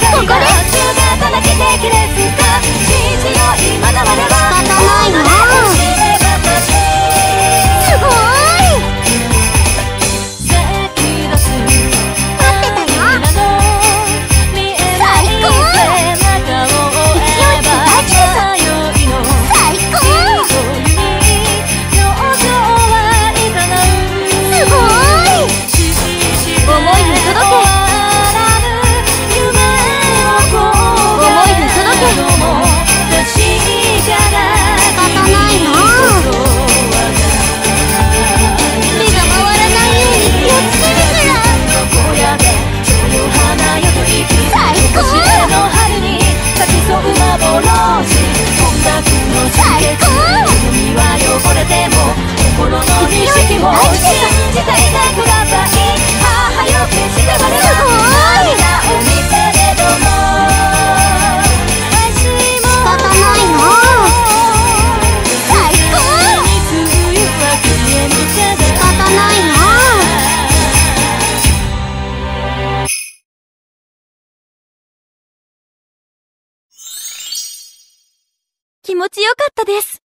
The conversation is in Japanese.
ここで気持ちよかったです。